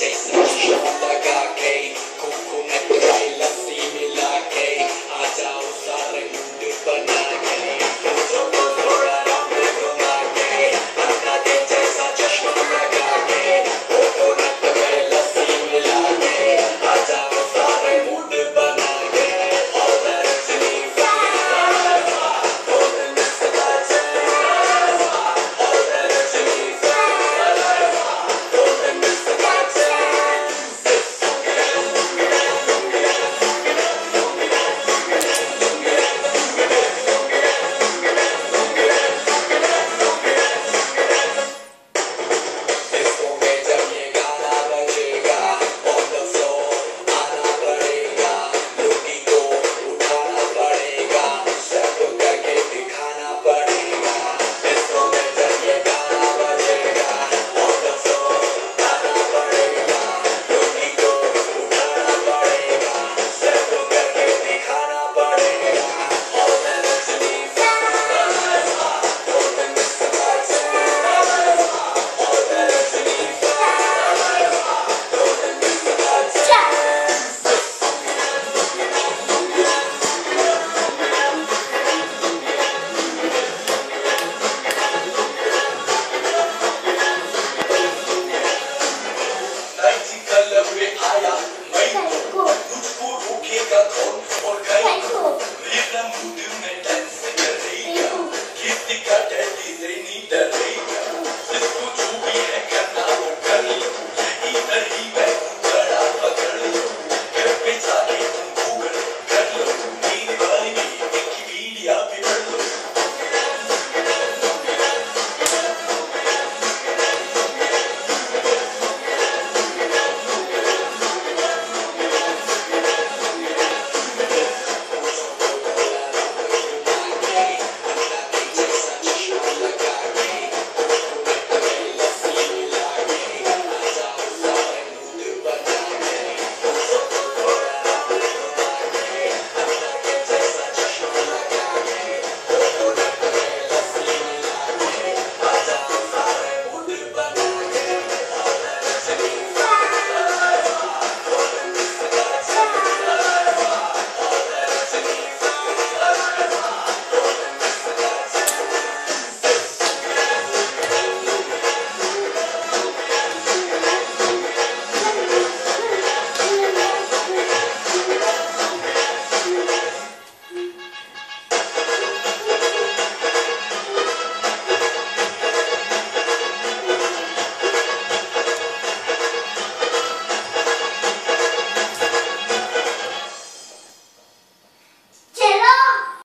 ですね。porque hay